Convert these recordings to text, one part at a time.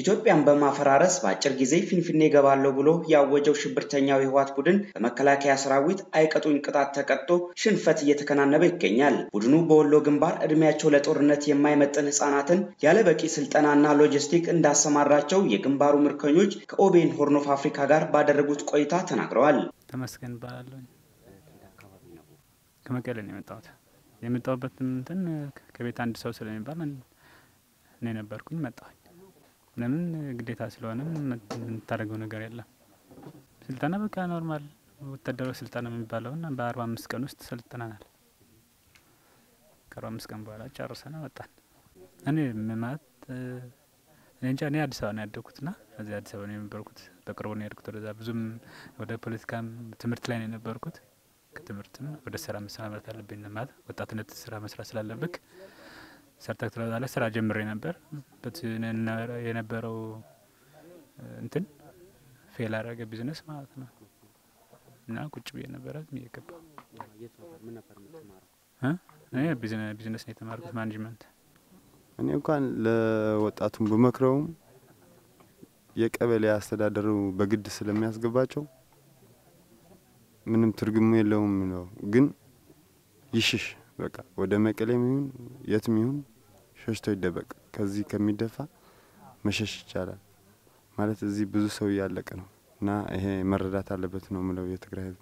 ኢትዮጵያን በማፈራረስ በአጭር ጊዜ ፊንፊኔ እገባለሁ ብሎ ያወጀው ሽብርተኛው የህወሓት ቡድን በመከላከያ ሰራዊት አይቀጡ ቅጣት ተቀጥቶ ሽንፈት እየተከናነበ ይገኛል። ቡድኑ በወሎ ግንባር እድሜያቸው ለጦርነት የማይመጥን ህጻናትን ያለ በቂ ስልጠናና ሎጂስቲክ እንዳሰማራቸው የግንባሩ ምርኮኞች ከ OBN Horn of Africa ጋር ባደረጉት ቆይታ ተናግረዋል። ተመስገን እባላለሁ። ከመቀሌ ነው የመጣሁት። የመጣሁበት እንትን ከቤት አንድ ሰው ስለሚባል እኔ ነበርኩኝ መጣሁኝ። ለምን ግዴታ ስለሆነ የምታደርገው ነገር የለም። ስልጠና በቃ normal ወታደራዊ ስልጠና የሚባለውን በአርባ አምስት ቀን ውስጥ ሰልጥነናል። ከአርባ አምስት ቀን በኋላ ጨርሰን ወጣን። እኔ ማለት እንጃ እኔ አዲስ አበባ ነው ያደግኩትና እዚህ አዲስ አበባ ነው የነበርኩት። በቅርቡ ነው የሄድኩት ወደዛ። ብዙም ወደ ፖለቲካም ትምህርት ላይ ነው የነበርኩት። ከትምህርትም ወደ ስራ መሰማራት አለብኝ ማለት ወጣትነት ስራ መስራት ስላለብክ ሰርተክ ትለወጣለህ። ስራ ጀምሬ ነበር የነበረው እንትን fail አደረገ ቢዝነስ ማለት ነው እና ቁጭ ብዬ ነበረ የገባው ቢዝነስ ነው የተማርኩት management። እኔ እንኳን ለወጣቱም ብመክረውም የቀበሌ አስተዳደሩ በግድ ስለሚያስገባቸው ምንም ትርጉም የለውም ነው። ግን ይሽሽ በቃ ወደ መቀሌም ይሁን የትም ይሁን ሸሽቶ ይደበቅ። ከዚህ ከሚደፋ መሸሽ ይቻላል ማለት እዚህ ብዙ ሰው እያለቀ ነው እና ይሄ መረዳት አለበት ነው ምለው የትግራይ ሕዝብ።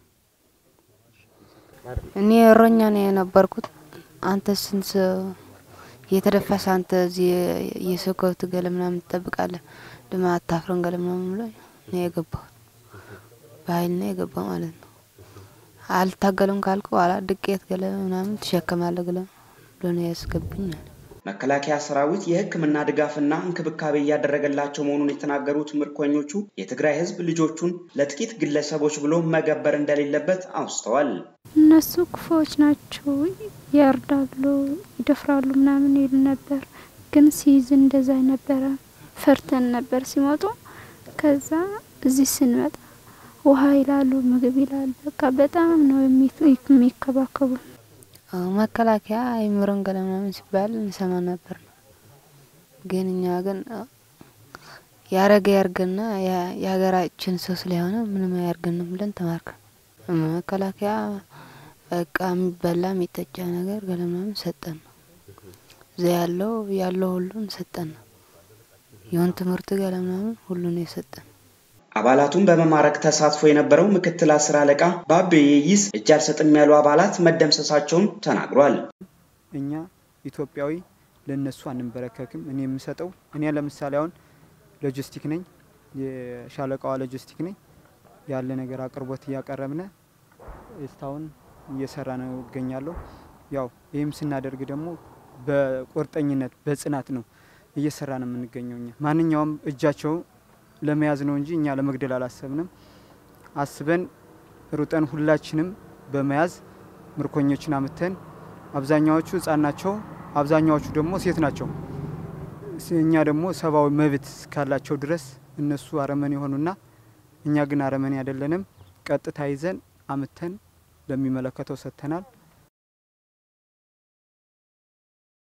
እኔ እረኛ ነው የነበርኩት። አንተ ስንት የተደፋሽ አንተ እዚህ የሰው ከብት ገለ ምናምን ትጠብቃለህ፣ ድማ አታፍረን ገለ ምናምን ብሎ ነው የገባሁት። በኃይል ነው የገባው ማለት ነው። አልታገልም ካልኩ ኋላ ድቄት ገለ ምናምን ትሸከማለህ ገለ ብሎ ነው ያስገብኛል። መከላከያ ሰራዊት የሕክምና ድጋፍና እንክብካቤ እያደረገላቸው መሆኑን የተናገሩት ምርኮኞቹ የትግራይ ህዝብ ልጆቹን ለጥቂት ግለሰቦች ብሎ መገበር እንደሌለበት አውስተዋል። እነሱ ክፉዎች ናቸው፣ ያርዳሉ፣ ይደፍራሉ ምናምን ይሉ ነበር። ግን ሲይዝ እንደዛ ነበረ። ፈርተን ነበር ሲመጡ። ከዛ እዚህ ስንመጣ ውሃ ይላሉ፣ ምግብ ይላሉ። በቃ በጣም ነው የሚከባከቡ። መከላከያ አይምሮን ገለ ምናምን ሲባል እንሰማ ነበር ነው። ግን እኛ ግን ያረገ ያርገና የሀገራችን ሰው ስለሆነ ምንም አያርገንም ብለን ተማርከን መከላከያ በቃ የሚበላ የሚጠጫ ነገር ገለ ምናምን ሰጠን ነው። እዛ ያለው ያለው ሁሉን ሰጠን ነው። የሆን ትምህርት ገለ ምናምን ሁሉን የሰጠን አባላቱን በመማረክ ተሳትፎ የነበረው ምክትል አስር አለቃ ባቤ የይስ እጅ አልሰጥም ያሉ አባላት መደምሰሳቸውን ተናግሯል። እኛ ኢትዮጵያዊ ለነሱ አንንበረከክም። እኔ የምሰጠው እኔ ለምሳሌ አሁን ሎጂስቲክ ነኝ፣ የሻለቃዋ ሎጂስቲክ ነኝ። ያለ ነገር አቅርቦት እያቀረብነ እስካሁን እየሰራ ነው እገኛለሁ። ያው ይህም ስናደርግ ደግሞ በቁርጠኝነት በጽናት ነው እየሰራ ነው የምንገኘው። እኛ ማንኛውም እጃቸው ለመያዝ ነው እንጂ እኛ ለመግደል አላሰብንም። አስበን ሩጠን ሁላችንም በመያዝ ምርኮኞችን አምተን አብዛኛዎቹ ሕጻን ናቸው፣ አብዛኛዎቹ ደግሞ ሴት ናቸው። እኛ ደግሞ ሰብአዊ መብት እስካላቸው ድረስ እነሱ አረመኔ የሆኑና እኛ ግን አረመኔ አይደለንም። ቀጥታ ይዘን አምተን ለሚመለከተው ሰጥተናል።